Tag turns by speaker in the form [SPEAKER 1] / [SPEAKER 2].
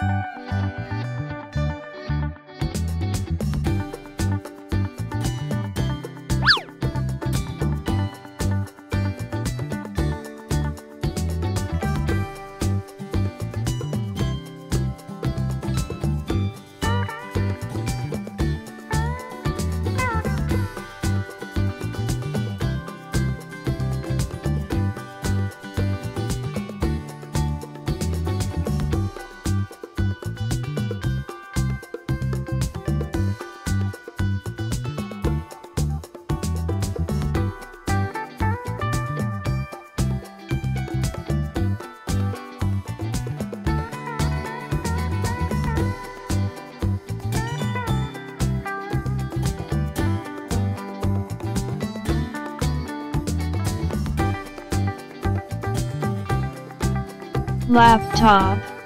[SPEAKER 1] Thank you. Laptop